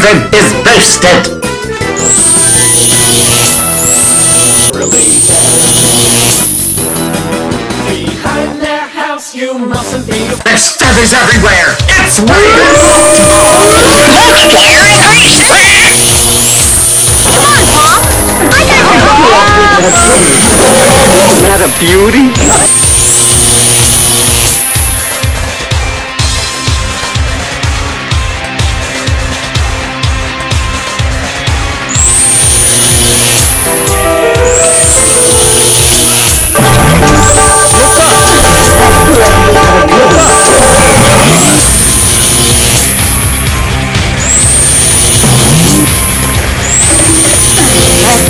Raven is boosted! Behind their house, you mustn't be a There's feathers everywhere! It's Raven! Isn't that a beauty?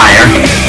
fire.